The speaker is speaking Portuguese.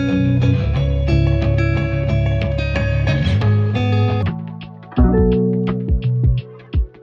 Música